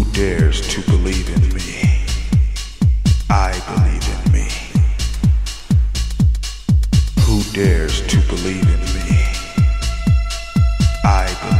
Who dares to believe in me? I believe in me. Who dares to believe in me? I believe